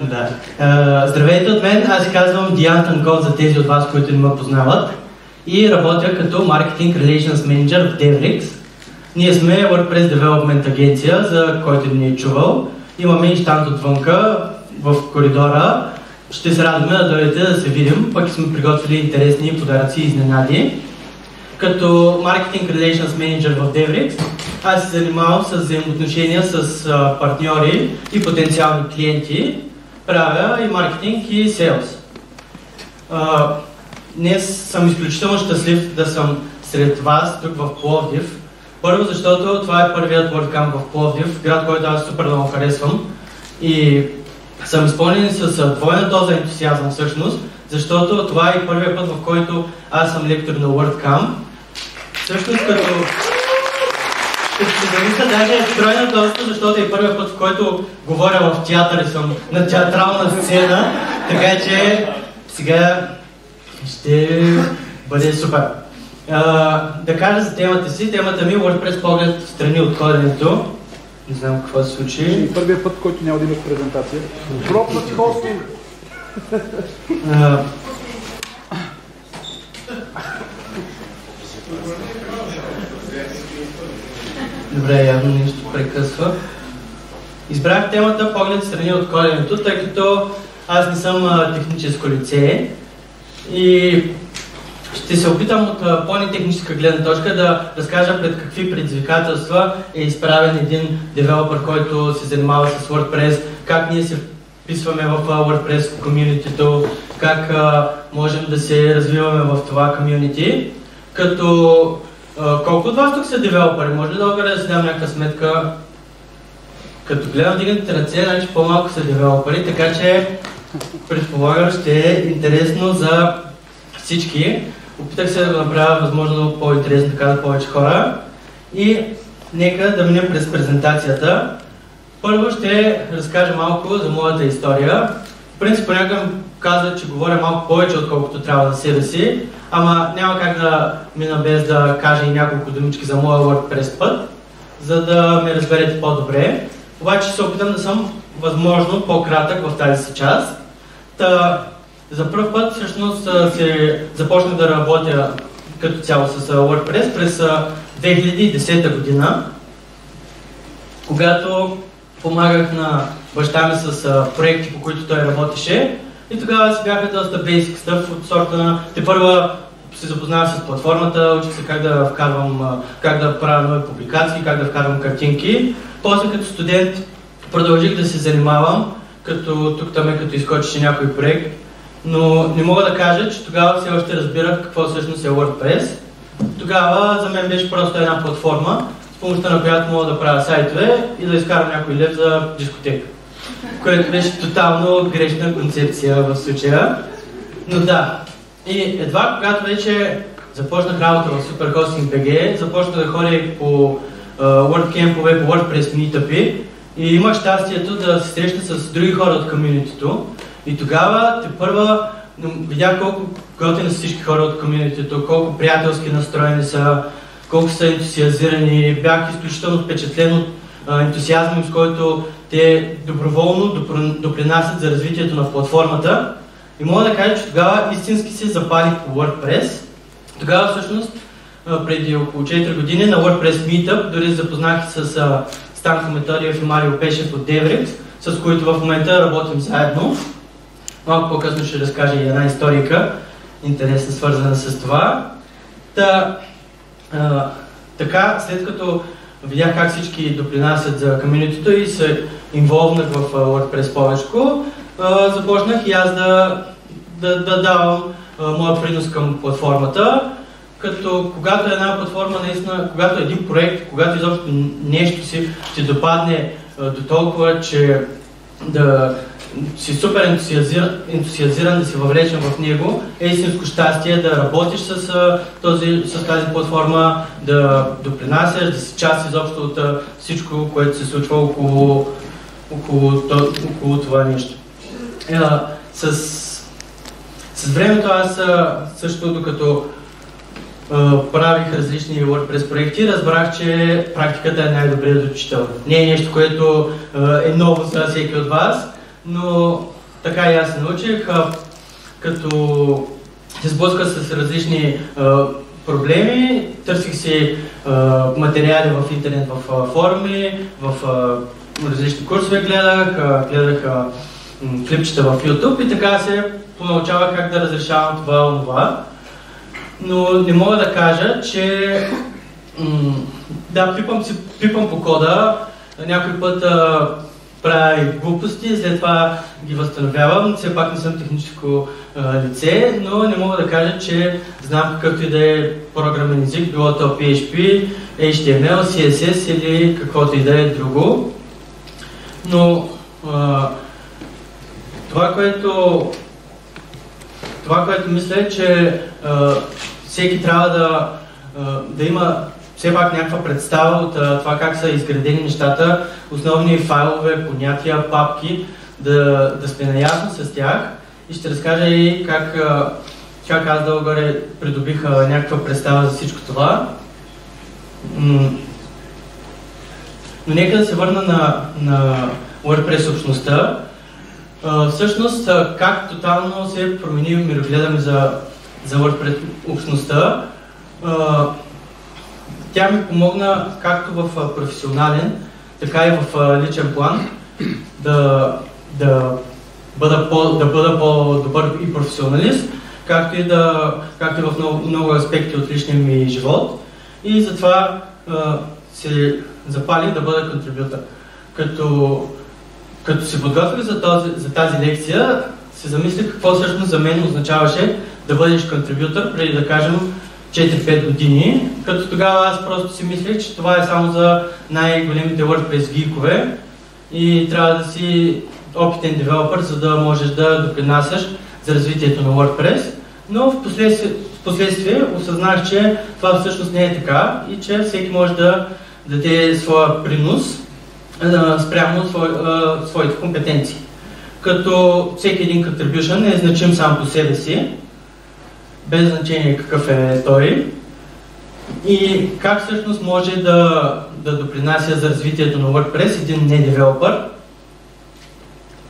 Да. Здравейте от мен, аз казвам Диан Танков за тези от вас, които не ме познават. И работя като Marketing Relations Manager в DevRix. Ние сме WordPress Development агенция, за който не е чувал. Имаме и штант отвънка в коридора. Ще се радваме да дойдете да се видим, пък сме приготвили интересни подаръци и изненади. Като Marketing Relations Manager в DevRix, аз се занимавам с взаимоотношения с партньори и потенциални клиенти. Правя и маркетинг и селс. Днес съм изключително щастлив да съм сред вас тук в Пловдив. Първо, защото това е първият WordCamp в Пловдив, град, който аз супер много харесвам. И съм изпълнен с двойна доза ентусиазъм всъщност, защото това е първият път, в който аз съм лектор на WordCamp. Всъщност като... Замисля даже тройна доста, защото е първият път, в който говоря в театър и съм на театрална сцена, така че сега ще бъде супер. А, да кажа за темата си. Темата ми е WordPress поглед в страни от ходенето. Не знам какво се случи. И първият път, който няма да имаш презентация. Пропнат хостинг! Добре, явно нещо прекъсва. Избрах темата поглед страни от коденето, тъй като аз не съм техническо лице и ще се опитам от по-нетехническа гледна точка да разкажа пред какви предизвикателства е изправен един девелопър, който се занимава с WordPress, как ние се вписваме в WordPress комьюнитито, как можем да се развиваме в това комьюнити. Като колко от вас тук са девелопери? Може ли да да си дам някаква сметка? Като гледам дигнатите ръце, значи по-малко са девелопери, така че предполагам ще е интересно за всички. Опитах се да направя възможно по-интересно така за повече хора. И нека да минем през презентацията. Първо ще разкажа малко за моята история. В принцип, понякога казва, че говоря малко повече, отколкото трябва за себе си, ама няма как да мина без да кажа и няколко думички за моя WordPress път, за да ме разберете по-добре. Обаче се опитам да съм възможно по-кратък в тази си част. Та, за първ път всъщност се започнах да работя като цяло с WordPress през 2010 година, когато помагах на баща ми с проекти, по които той работеше. И тогава си бяха доста basic stuff от сорта на... Те първа се запознавах с платформата, учих се как да вкарвам, как да правя нови публикации, как да вкарвам картинки. После като студент продължих да се занимавам, като тук там е като изкочеше някой проект но не мога да кажа, че тогава все още разбирах какво всъщност е WordPress. Тогава за мен беше просто една платформа, с помощта на която мога да правя сайтове и да изкарам някой лев за дискотека. Което беше тотално грешна концепция в случая. Но да, и едва когато вече започнах работа в Superhosting BG, започнах да ходя по WordCamp-ове, по WordPress meetup и имах щастието да се срещна с други хора от комьюнитито, и тогава те първа видях колко готини са всички хора от комьюнитито, колко приятелски настроени са, колко са ентусиазирани. Бях изключително впечатлен от ентусиазма, с който те доброволно допринасят за развитието на платформата. И мога да кажа, че тогава истински се запалих по WordPress. Тогава всъщност, преди около 4 години на WordPress Meetup, дори запознах с Станко Методиев и Марио Пешев от Devrix, с които в момента работим заедно. Малко по-късно ще разкажа и една историка, интересна, свързана с това. Та, а, така, след като видях как всички допринасят за комьюнитито и се инволвнах в WordPress повече, започнах и аз да, да, да давам а, моя принос към платформата, като когато една платформа наистина, когато един проект, когато изобщо нещо си ще допадне до толкова, че да си супер ентусиазиран, ентусиазиран да си въвлечен в него, е истинско щастие да работиш с, този, с тази платформа, да допринасяш, да си част изобщо от всичко, което се случва около, около, около това нещо. Е, с, с времето аз също докато правих различни WordPress проекти, разбрах, че практиката е най-добрият учител. Не е нещо, което е ново за всеки от вас, но така и аз се научих, а, като се сблъска с различни а, проблеми, търсих си а, материали в интернет, в а, форуми, в а, различни курсове гледах, гледах клипчета в YouTube и така се понаучавах как да разрешавам това и това. Но не мога да кажа, че да, пипам, си, пипам по кода, някой път а, правя и глупости, след това ги възстановявам. Все пак не съм техническо а, лице, но не мога да кажа, че знам какъвто и да е програмен език, било то PHP, HTML, CSS или каквото и да е друго. Но а, това, което това, което мисля е, че а, всеки трябва да, а, да има все пак някаква представа от а, това как са изградени нещата, основни файлове, понятия, папки, да, да сте наясно с тях и ще разкажа и как, а, как аз долу-горе придобих някаква представа за всичко това. Но нека да се върна на, на WordPress общността. Всъщност, как тотално се промени мирогледа ми за, за WordPress общността. Тя ми помогна както в професионален, така и в личен план да, да бъда, по, да бъда по-добър и професионалист, както и, да, както и в много, много аспекти от личния ми живот. И затова а, се запалих да бъда контрибютор. Като, като се подготвих за, този, за тази лекция, се замислих какво всъщност за мен означаваше да бъдеш контрибютор преди да кажем 4-5 години, като тогава аз просто си мислех, че това е само за най-големите WordPress гикове и трябва да си опитен девелопър, за да можеш да допринасяш за развитието на WordPress. Но в последствие, в последствие осъзнах, че това всъщност не е така и че всеки може да даде своя принос спрямо своите компетенции. Като всеки един contribution е значим сам по себе си, без значение какъв е той и как всъщност може да, да допринася за развитието на WordPress един не девелопър.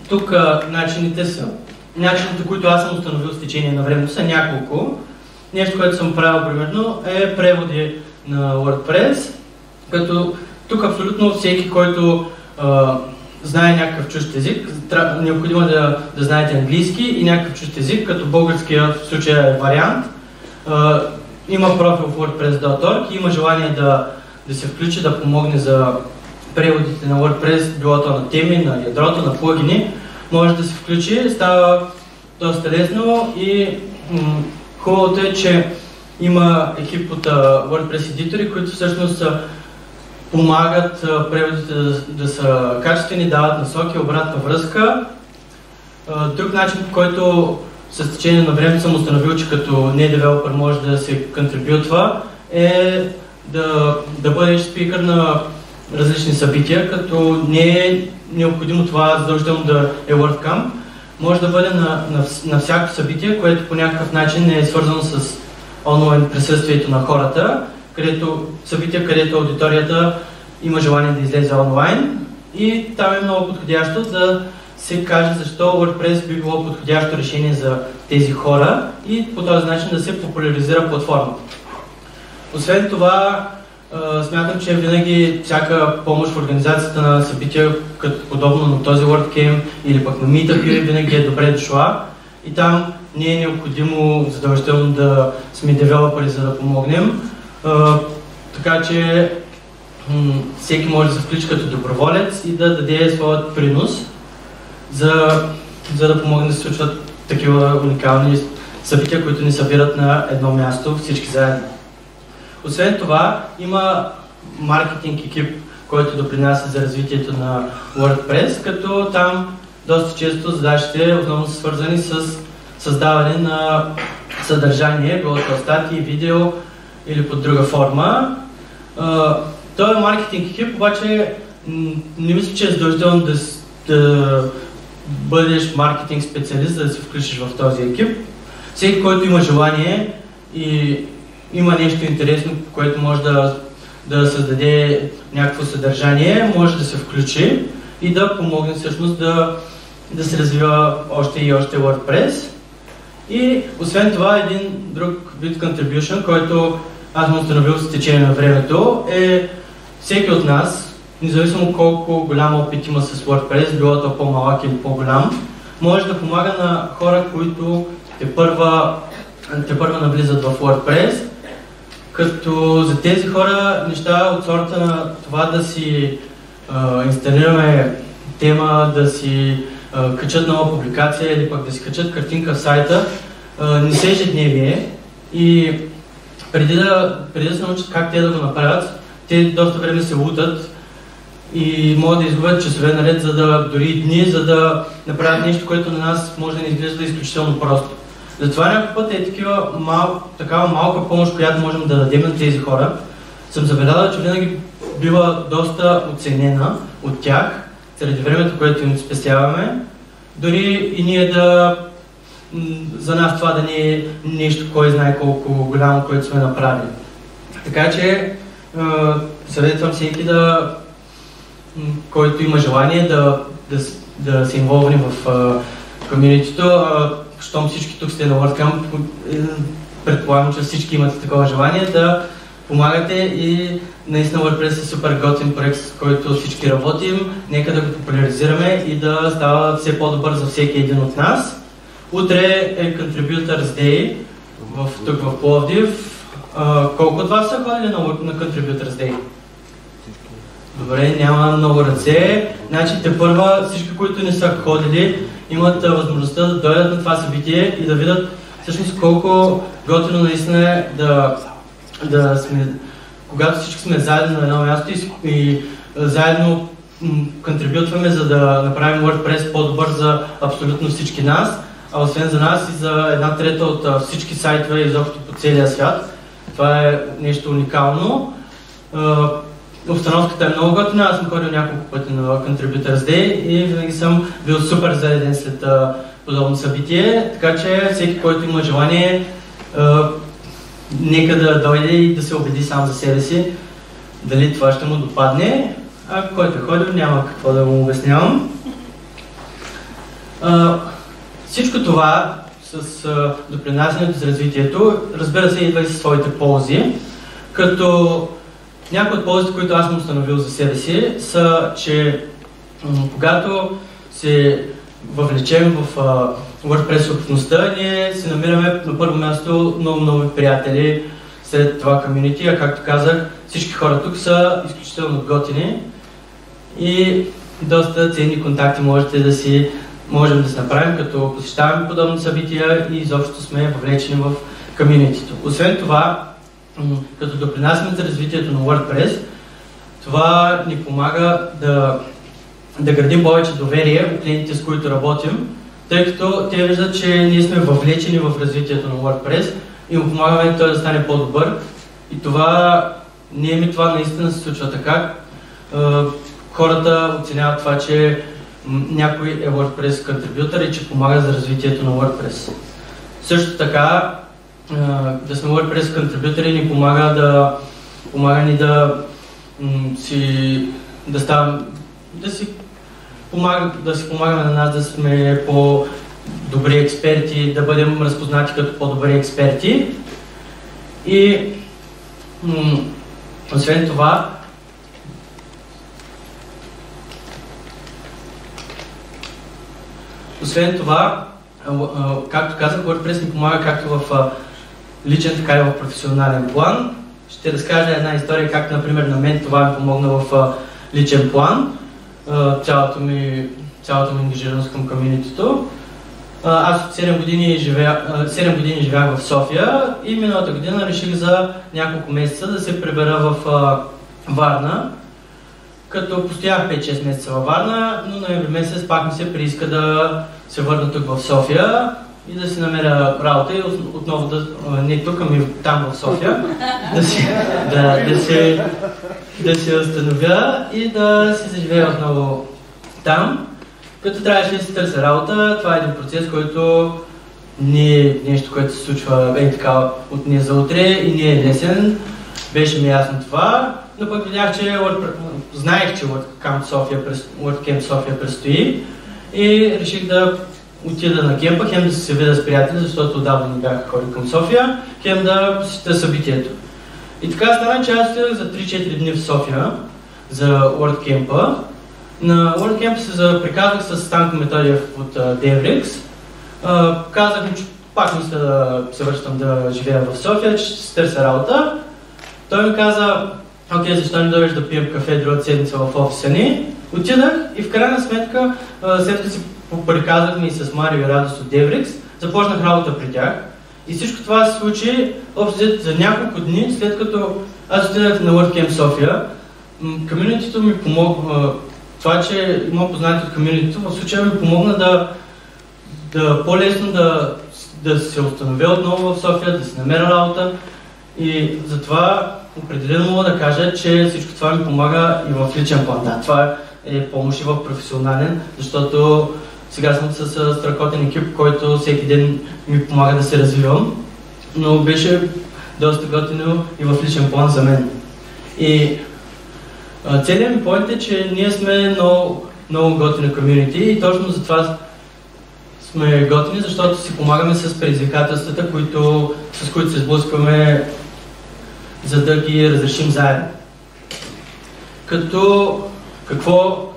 Тук начините са, начините, които аз съм установил с течение на времето са няколко. Нещо, което съм правил примерно е преводи на WordPress, като тук абсолютно всеки, който а, знае някакъв чужд език, тря- необходимо е да, да знаете английски и някакъв чужд език, като българския в случая е вариант. А, има профил в WordPress.org и има желание да, да се включи, да помогне за преводите на WordPress, било то на теми, на ядрото, на плагини, може да се включи, става доста лесно и хубавото е, че има екип от WordPress едитори, които всъщност са помагат преводите да, да са качествени, дават насоки, обратна връзка. Друг начин, по който с течение на времето съм установил, че като не девелопър може да се контрибютва, е да, да бъдеш спикър на различни събития, като не е необходимо това задължително да е WordCamp. Може да бъде на, на, на всяко събитие, което по някакъв начин е свързано с онлайн присъствието на хората, където събития, където аудиторията има желание да излезе онлайн и там е много подходящо да се каже защо WordPress би било подходящо решение за тези хора и по този начин да се популяризира платформата. Освен това, смятам, че винаги всяка помощ в организацията на събития, като подобно на този WordCamp или пък на Meetup, винаги е добре дошла. И там не е необходимо задължително да сме девелопери, за да помогнем. Така че всеки може да се включи като доброволец и да даде своят принос, за, за да помогне да се случват такива уникални събития, които ни събират на едно място всички заедно. Освен това, има маркетинг екип, който допринася за развитието на WordPress, като там доста често задачите основно са свързани с създаване на съдържание, било то статии, видео или под друга форма. А, Този маркетинг екип обаче не мисля, че е задължително да, да бъдеш маркетинг специалист, да се включиш в този екип. Всеки, който има желание и има нещо интересно, което може да, да създаде някакво съдържание, може да се включи и да помогне всъщност да да се развива още и още WordPress. И освен това, един друг вид contribution, който аз съм установил с течение на времето, е всеки от нас, независимо колко голям опит има с WordPress, било то по-малък или по-голям, може да помага на хора, които те първа, те първа навлизат в WordPress, като за тези хора неща от сорта на това да си а, инсталираме тема, да си а, качат нова публикация или пък да си качат картинка в сайта, а, не се ежедневие и преди да, преди да се научат как те да го направят, те доста време се лутат и могат да изгубят часове наред, за да, дори дни, за да направят нещо, което на нас може да ни изглежда изключително просто. Затова някакъв път е такива мал, такава малка помощ, която можем да дадем на тези хора. Съм забелязал, че винаги бива доста оценена от тях, заради времето, което им спестяваме. Дори и ние да за нас това да не е нещо, кой знае колко голямо, което сме направили. Така че съветвам всеки да, който има желание да, да, да се инволвни в комьюнитито. Щом всички тук сте на WordCamp, е, предполагам, че всички имате такова желание да помагате и наистина WordPress е супер готин проект, с който всички работим. Нека да го популяризираме и да става все по-добър за всеки един от нас. Утре е Contributors Day в, тук в Пловдив. А, колко от вас са ходили на, на Contributors Day? Добре, няма много ръце. Значи те първа всички, които не са ходили, имат възможността да дойдат на това събитие и да видят всъщност колко готино наистина е да, да сме, когато всички сме заедно на едно място и, и заедно контрибютваме, за да направим WordPress по-добър за абсолютно всички нас а освен за нас и за една трета от всички сайтове изобщо по целия свят. Това е нещо уникално. Обстановката е много готина, аз съм ходил няколко пъти на Contributors Day и винаги съм бил супер зареден след подобно събитие, така че всеки, който има желание, нека да дойде и да се убеди сам за себе си дали това ще му допадне. А който е ходил, няма какво да му обяснявам. Всичко това с а, допринасянето за развитието, разбира се, идва и със своите ползи, като някои от ползите, които аз съм установил за себе си, са, че когато се въвлечем в а, WordPress общността, ние се намираме на първо място много много приятели сред това комьюнити, а както казах, всички хора тук са изключително готини и доста ценни контакти можете да си можем да се направим, като посещаваме подобни събития и изобщо сме въвлечени в комьюнитито. Освен това, като допринасяме за развитието на WordPress, това ни помага да, да градим повече доверие от клиентите, с които работим, тъй като те виждат, че ние сме въвлечени в развитието на WordPress и му помагаме той да стане по-добър. И това, ние ми това наистина се случва така. Хората оценяват това, че някой е WordPress контрибютор и че помага за развитието на WordPress. Също така, да сме WordPress контрибютори ни помага да помага ни да си да ставам да си помага, да си помагаме на нас да сме по-добри експерти, да бъдем разпознати като по-добри експерти. И освен това, Освен това, както казах, WordPress ни помага както в личен, така и в професионален план. Ще разкажа една история, как, например, на мен това ми помогна в личен план. Цялата ми, цялата ми ангажираност към комьюнитито. Аз от 7 години, живея, 7 години живях в София и миналата година реших за няколко месеца да се прибера в Варна като постоях 5-6 месеца във Варна, но ноември месец пак ми се прииска да се върна тук в София и да си намеря работа и отново да, не тук, ами там в София, да си, да, да се, да се установя и да се заживея отново там. Като трябваше да си търся работа, това е един процес, който не е нещо, което се случва е така от днес за утре и не е лесен. Беше ми ясно това но пък видях, че знаех, че WordCamp София, WordCamp София предстои И реших да отида на кемпа, хем да се видя с приятели, защото отдавна не бях ходил към София, хем да посетя събитието. И така стана, че аз отидах за 3-4 дни в София за WordCamp. На WordCamp се заприказах с Станко Методиев от uh, казах му, че пак мисля да се връщам да живея в София, че ще се търся работа. Той ми каза, окей, защо не дойдеш да пием кафе другата седмица в офиса ни? Отидах и в крайна сметка, след като си приказахме и с Марио и Радост от Деврикс, започнах работа при тях. И всичко това се случи общо за няколко дни, след като аз отидах на WordCamp София. Комьюнитито ми помогна, това, че има познати от комьюнитито, в случая ми помогна да, да по-лесно да, да се установя отново в София, да си намеря работа. И затова определено мога да кажа, че всичко това ми помага и в личен план. Да, това е помощ и в професионален, защото сега съм с страхотен екип, който всеки ден ми помага да се развивам, но беше доста готино и в личен план за мен. И целият ми поинт е, че ние сме много, много готини комьюнити и точно за това сме готини, защото си помагаме с предизвикателствата, които, с които се сблъскваме, за да ги разрешим заедно. Като какво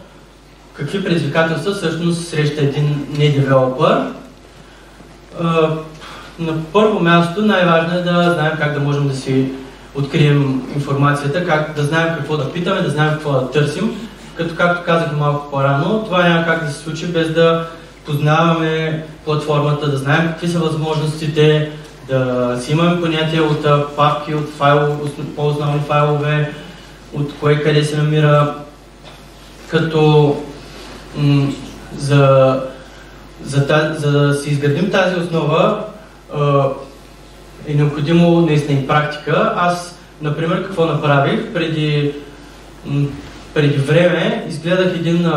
какви предизвикателства всъщност среща един недевелопър. На първо място най-важно е да знаем как да можем да си открием информацията, как да знаем какво да питаме, да знаем какво да търсим. Като както казах малко по-рано, това няма как да се случи без да познаваме платформата, да знаем какви са възможностите, да си имаме понятие от папки, от файл, по-основни файлове, от кое къде се намира, като за, за, тази, за да си изградим тази основа, е необходимо наистина и практика. Аз, например, какво направих? Преди, преди време изгледах един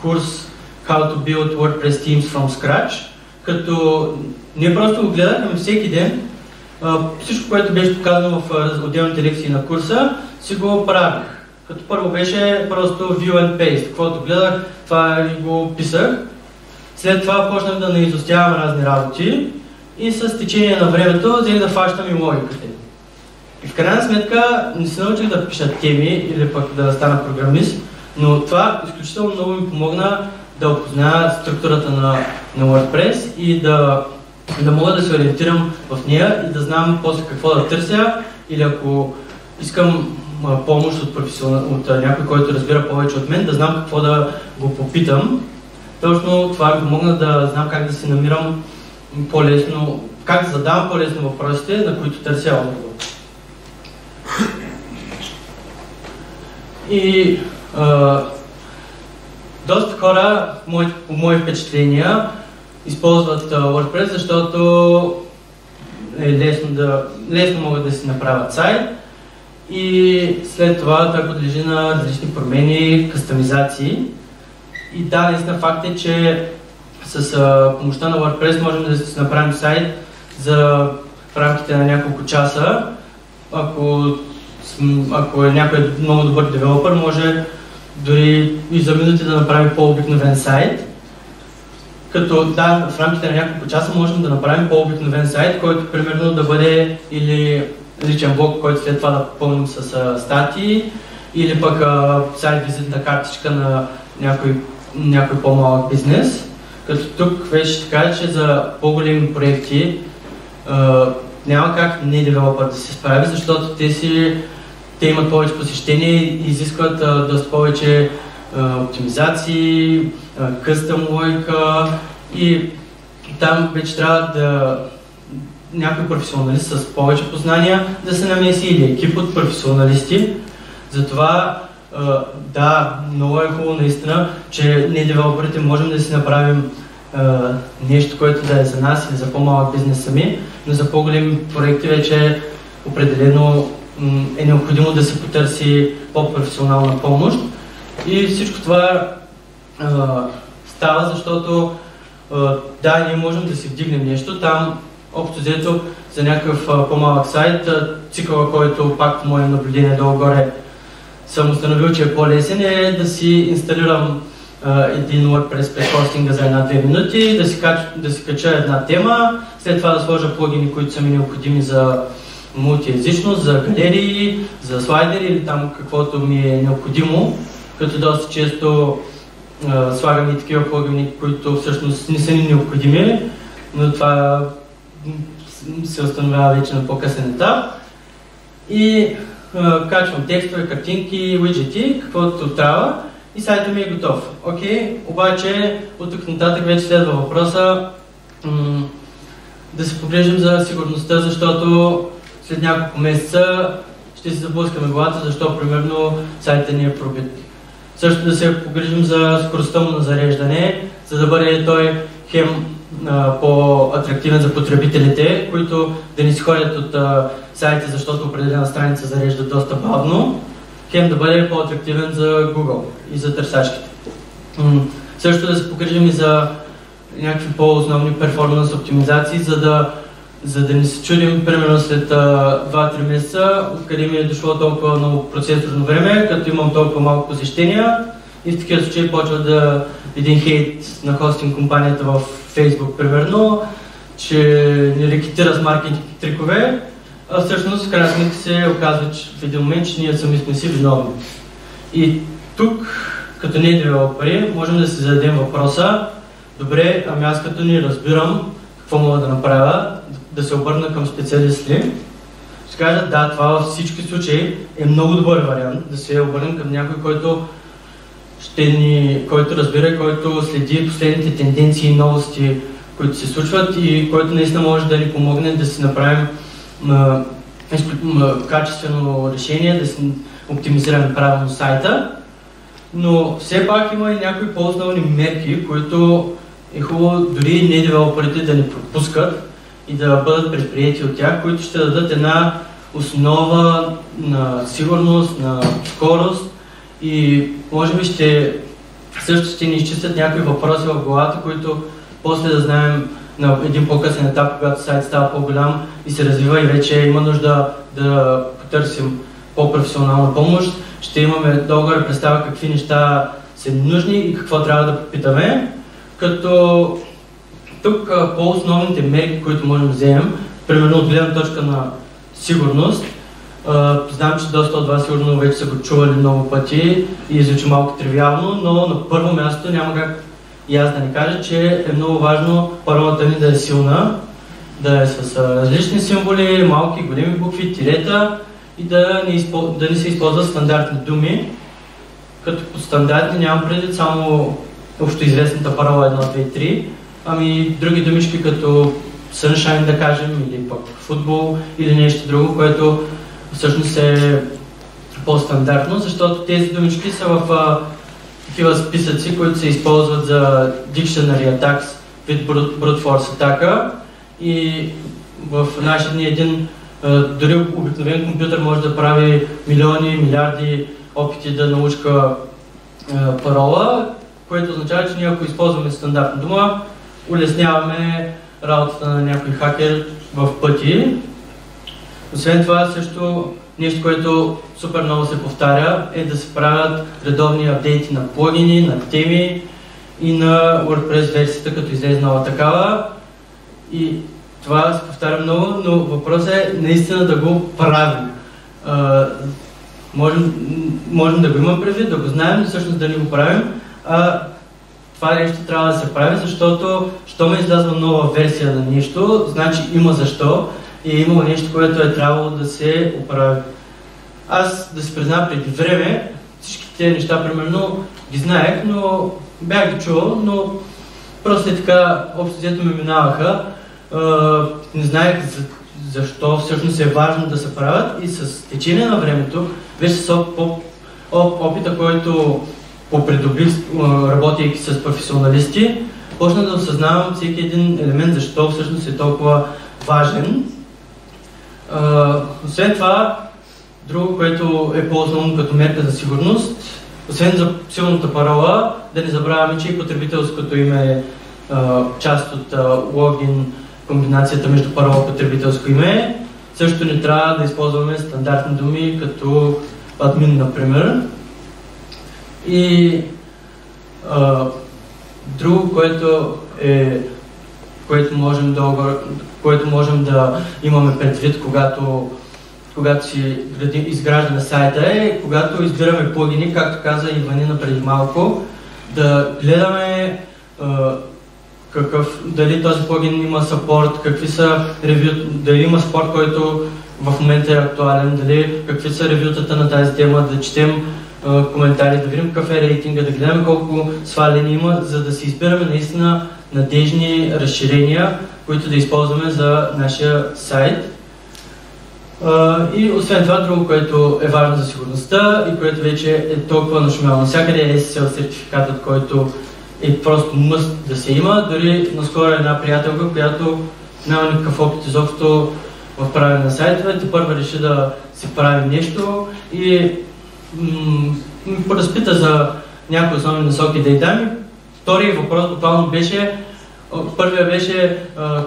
курс How to build WordPress Teams from Scratch, като не просто го гледах, всеки ден всичко, което беше показано в отделните лекции на курса, си го правих. Като първо беше просто view and paste. Каквото гледах, това го писах. След това почнах да наизостявам разни работи и с течение на времето взех да фащам и логиката. И в крайна сметка не се научих да пиша теми или пък да стана програмист, но това изключително много ми помогна да опозная структурата на, на WordPress и да, да мога да се ориентирам в нея и да знам после какво да търся или ако искам помощ от, професионал, от някой, който разбира повече от мен, да знам какво да го попитам. Точно това ми помогна да знам как да си намирам по-лесно, как да задавам по-лесно въпросите, на които търся отговор. И а, доста хора, по мои впечатления, използват WordPress, защото е лесно, да, лесно могат да си направят сайт, и след това той подлежи на различни промени, кастомизации. И да, наистина факт е, че с помощта на WordPress можем да си направим сайт за в рамките на няколко часа. Ако, ако е някой много добър девелопър, може дори и за минути да направим по-обикновен сайт. Като да, в рамките на няколко часа можем да направим по-обикновен сайт, който примерно да бъде или личен блог, който след това да пълним с а, статии или пък сайт визитна картичка на някой, някой по-малък бизнес. Като тук вече така, че за по-големи проекти а, няма как не девелопър да се справи, защото те си те имат повече посещения и изискват а, доста повече а, оптимизации, къстъм логика и там вече трябва да някой професионалист с повече познания да се намеси или екип от професионалисти. Затова да, много е хубаво наистина, че ние девелоперите можем да си направим нещо, което да е за нас или за по-малък бизнес сами, но за по-големи проекти вече определено е необходимо да се потърси по-професионална помощ. И всичко това става, защото да, ние можем да си вдигнем нещо, там общо взето за някакъв по-малък сайт, цикъла, който пак по мое наблюдение долу-горе съм установил, че е по-лесен, е да си инсталирам един WordPress през хостинга за една-две минути, да си, кач, да си кача една тема, след това да сложа плагини, които са ми необходими за мултиязичност, за галерии, за слайдери или там каквото ми е необходимо, като доста често а, слагам и такива плагини, които всъщност не са ни необходими, но това се установява вече на по-късен етап. И а, качвам текстове, картинки, виджети, каквото трябва и сайтът ми е готов. Окей, обаче от тук нататък вече следва въпроса да се погрежим за сигурността, защото след няколко месеца ще си заблъскаме главата, защо примерно сайтът ни е пробит. Също да се погрижим за скоростта му на зареждане, за да бъде той хем по-атрактивен за потребителите, които да не ходят от а, сайта, защото определена страница зарежда доста бавно, хем да бъде по-атрактивен за Google и за търсачките. М- също да се погрижим и за някакви по-основни перформанс оптимизации, за да, за да не се чудим, примерно след 2-3 месеца, откъде ми е дошло толкова много процесорно време, като имам толкова малко посещения и в такива случаи почва да един хейт на хостинг компанията в Facebook, примерно, че ни рекетира с маркетинг трикове, а всъщност в крайна сметка се оказва че в един момент, че ние сами сме си виновни. И тук, като не е девелопери, можем да си зададем въпроса, добре, ами аз като ни разбирам какво мога да направя, да се обърна към специалисти, ще кажа, да, това във всички случаи е много добър вариант, да се обърнем към някой, който ще ни, който разбира, който следи последните тенденции и новости, които се случват и който наистина може да ни помогне да си направим качествено решение, да си оптимизираме правилно сайта. Но все пак има и някои по-основни мерки, които е хубаво дори не девелоперите да ни пропускат и да бъдат предприяти от тях, които ще дадат една основа на сигурност, на скорост и може би ще също ще ни изчистят някои въпроси в главата, които после да знаем на един по-късен етап, когато сайт става по-голям и се развива и вече има нужда да потърсим по-професионална помощ, ще имаме долу представа какви неща са нужни и какво трябва да попитаме. Като тук по-основните мерки, които можем да вземем, примерно от гледна точка на сигурност, знам, че доста от вас сигурно вече са го чували много пъти и звучи малко тривиално, но на първо място няма как и аз да не кажа, че е много важно паролата ни да е силна, да е с различни символи, малки, големи букви, тирета и да не, изпо... да не се използват стандартни думи, като по стандартни нямам предвид само общо известната парола 1, 2, 3, ами други думички като Sunshine, да кажем, или пък футбол, или нещо друго, което всъщност е по-стандартно, защото тези думички са в а, такива списъци, които се използват за Dictionary Attacks, вид Brute Force атака. И в нашия дни един а, дори обикновен компютър може да прави милиони, милиарди опити да научка а, парола, което означава, че ние ако използваме стандартна дума, улесняваме работата на някой хакер в пъти. Освен това, също нещо, което супер много се повтаря, е да се правят редовни апдейти на плагини, на теми и на WordPress версията, като излезе нова такава. И това се повтаря много, но въпросът е наистина да го правим. Можем, можем да го имам предвид, да го знаем, но всъщност да не го правим. А, това нещо трябва да се прави, защото що ме излязва нова версия на нещо, значи има защо и е имало нещо, което е трябвало да се оправи. Аз, да се признавам преди време, всички тези неща, примерно, ги знаех, но бях ги чувал, но просто е така, общо взето ми минаваха. не знаех за, защо всъщност е важно да се правят и с течение на времето, вече с оп, оп, опита, който попридобих, работейки с професионалисти, почна да осъзнавам всеки един елемент, защо всъщност е толкова важен. освен това, друго, което е по-основно като мерка за сигурност, освен за силната парола, да не забравяме, че и потребителското име е част от логин, комбинацията между парола и потребителско име. Също не трябва да използваме стандартни думи, като админ, например. И А, друго, което е което можем да, което можем да имаме предвид, когато, когато си изграждаме сайта е, когато избираме плагини, както каза Иванина преди малко, да гледаме а, какъв, дали този плагин има сапорт, какви са ревю, дали има спорт, който в момента е актуален, дали какви са ревютата на тази тема, да четем коментари, да видим какъв е рейтинга, да гледаме колко свалени има, за да си избираме наистина надежни разширения, които да използваме за нашия сайт. И освен това, друго, което е важно за сигурността и което вече е толкова нашумяло навсякъде е SSL сертификатът, който е просто мъст да се има. Дори наскоро една приятелка, която няма никакъв опит изобщо в правене на сайтовете, първа реши да си прави нещо и поразпита за някои основни насоки да й дам. Вторият въпрос буквално беше Първия беше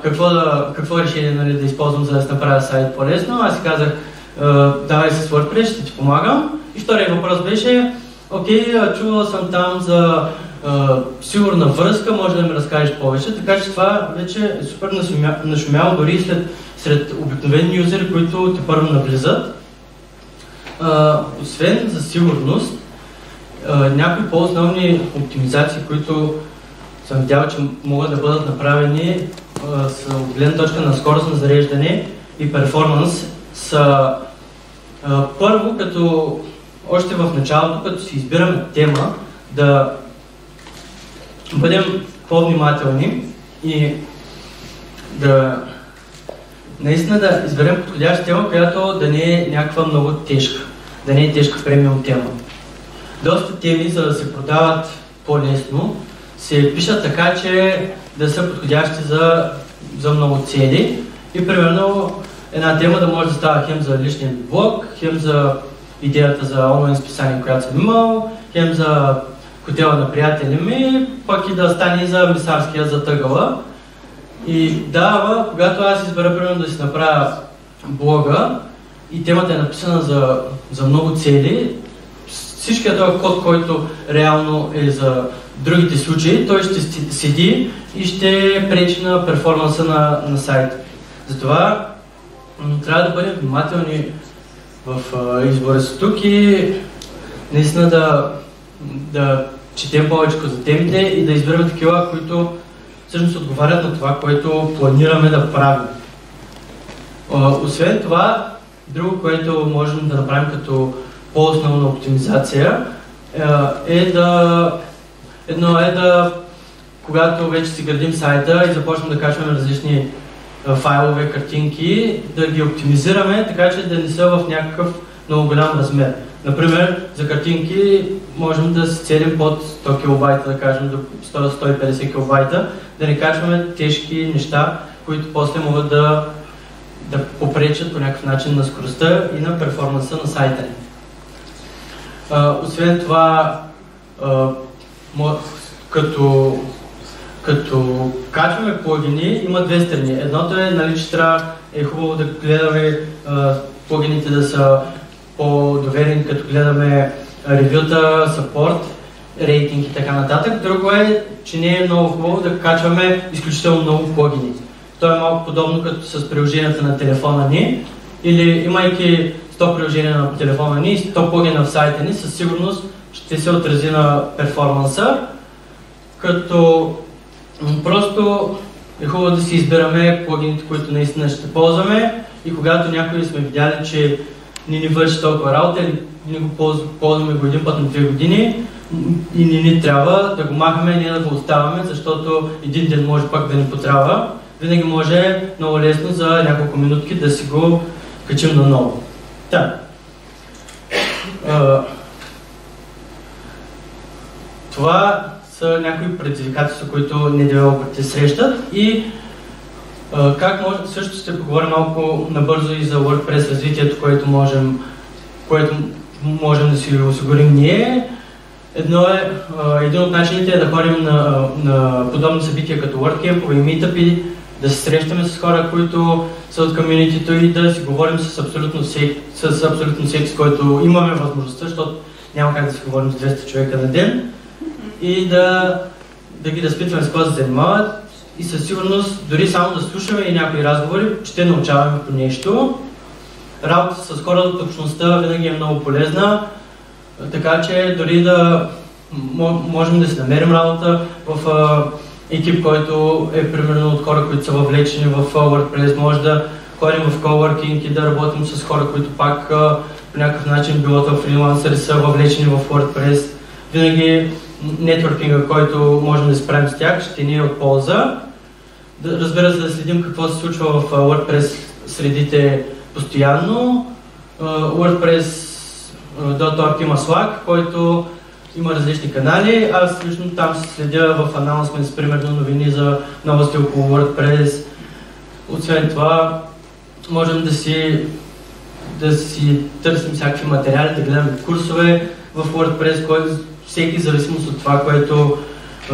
какво, да, какво решение нали, да използвам, за да се направя сайт по-лесно. Аз си казах, давай с WordPress, ще ти помагам. И втория въпрос беше, окей, чувал съм там за сигурна връзка, може да ми разкажеш повече. Така че това вече е супер нашумяло дори след, сред обикновени юзери, които те първо навлизат. А, освен за сигурност, а, някои по-основни оптимизации, които съм видял, че могат да бъдат направени с гледна точка на скорост на зареждане и перформанс са а, първо, като още в началото, като си избираме тема, да бъдем по-внимателни и да наистина да изберем подходяща тема, която да не е някаква много тежка, да не е тежка премиум тема. Доста теми, за да се продават по-лесно, се пишат така, че да са подходящи за, за много цели. И примерно една тема да може да става хем за личния блог, хем за идеята за онлайн списание, която съм имал, хем за хотела на приятели ми, пък и да стане за мисарския затъгъла. И да, когато аз избера примерно да си направя блога и темата е написана за, за много цели, всичкият този код, който реално е за другите случаи, той ще седи и ще пречи на перформанса на, на сайта. Затова трябва да бъдем внимателни в избора си тук и наистина да, да четем повече за темите и да избираме такива, които всъщност отговарят на това, което планираме да правим. Освен това, друго, което можем да направим като по-основна оптимизация е да Едно е да, когато вече си градим сайта и започнем да качваме различни файлове, картинки, да ги оптимизираме, така че да не са в някакъв много голям размер. Например, за картинки можем да си целим под 100 кБ, да кажем до 100-150 кБ, да не качваме тежки неща, които после могат да, да попречат по някакъв начин на скоростта и на перформанса на сайта ни. освен това, като, като качваме плагини, има две страни. Едното е, нали, че трябва, е хубаво да гледаме плагините да са по-доверени, като гледаме ревюта, саппорт, рейтинг и така нататък. Друго е, че не е много хубаво да качваме изключително много плагини. То е малко подобно като с приложенията на телефона ни, или имайки 100 приложения на телефона ни и 100 плагина в сайта ни, със сигурност ще се отрази на перформанса, като просто е хубаво да си избираме плагините, които наистина ще ползваме. И когато някои сме видяли, че не ни върши толкова работа или не го ползваме го един път на две години и не ни трябва да го махаме, не да го оставаме, защото един ден може пак да ни потрябва. Винаги може много лесно за няколко минутки да си го качим на ново. Да. Това са някои предизвикателства, които не девелоперите срещат и как може, също ще поговорим малко набързо и за WordPress развитието, което можем, което можем да си осигурим ние. Едно е, един от начините е да ходим на, на подобни събития като WordCamp и Meetup да се срещаме с хора, които са от комьюнитито и да си говорим с абсолютно всеки, с абсолютно всеки, с който имаме възможността, защото няма как да си говорим с 200 човека на ден. И да, да ги разпитваме с какво се занимават. И със сигурност дори само да слушаме и някои разговори, ще научаваме по нещо. Работа с хората от общността винаги е много полезна, така че дори да можем да си намерим работа в екип, който е примерно от хора, които са въвлечени в WordPress, може да ходим в coworking и да работим с хора, които пак по някакъв начин било то фрилансъри са въвлечени в WordPress. Винаги нетворкинга, който можем да справим с тях, ще ни е от полза. Разбира се, да следим какво се случва в WordPress средите постоянно. WordPress.org има Slack, който има различни канали. Аз лично там се следя в анонсмент, примерно новини за новости около WordPress. Освен това, можем да си, да си търсим всякакви материали, да гледаме курсове в WordPress, който всеки зависимост от това, което е,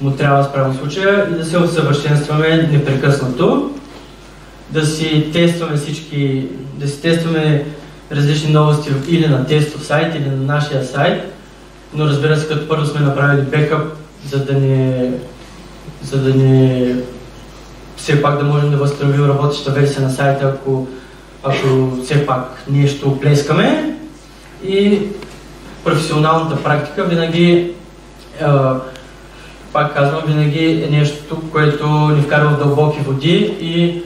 му трябва спрямо случая и да се усъвършенстваме непрекъснато, да си тестваме всички, да си тестваме различни новости или на тестов сайт, или на нашия сайт, но разбира се, като първо сме направили бекъп, за да не, за да не все пак да можем да възстановим работеща версия на сайта, ако, ако все пак нещо плескаме. И професионалната практика винаги, а, пак казвам, винаги е нещо, което ни вкарва в дълбоки води и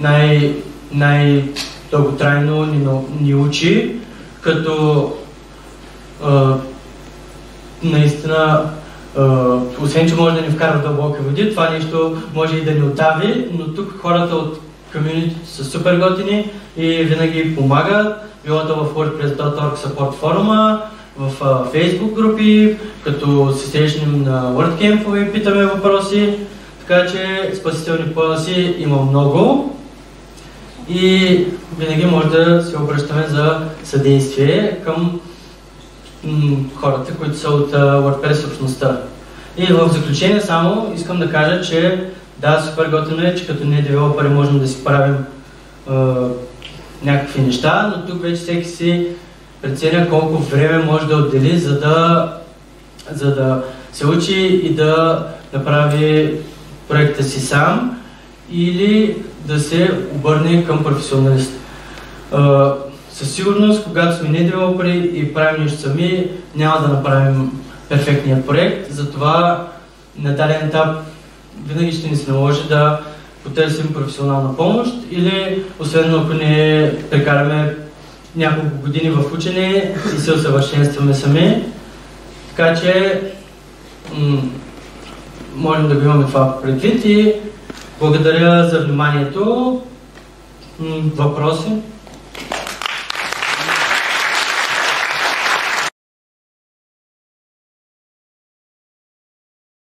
най, най-дълготрайно ни, ни учи, като а, наистина освен, че може да ни вкара дълбоки води, това нещо може и да ни отдави, но тук хората от комьюнитито са супер готини и винаги помагат. Било то в WordPress.org support форума, в Facebook групи, като се срещнем на WordCamp и питаме въпроси. Така че спасителни пояси има много и винаги може да се обръщаме за съдействие към хората, които са от WordPress общността. И в заключение само искам да кажа, че да, супер готино е, че като не девелопери можем да си правим е, някакви неща, но тук вече всеки си преценя колко време може да отдели, за да, за да се учи и да направи проекта си сам или да се обърне към професионалист. Със сигурност, когато сме не девелопери и правим нещо сами, няма да направим перфектният проект. Затова на даден етап винаги ще ни се наложи да потърсим професионална помощ или, освен ако не прекараме няколко години в учене и се усъвършенстваме сами. Така че можем да го имаме това предвид и благодаря за вниманието. въпроси?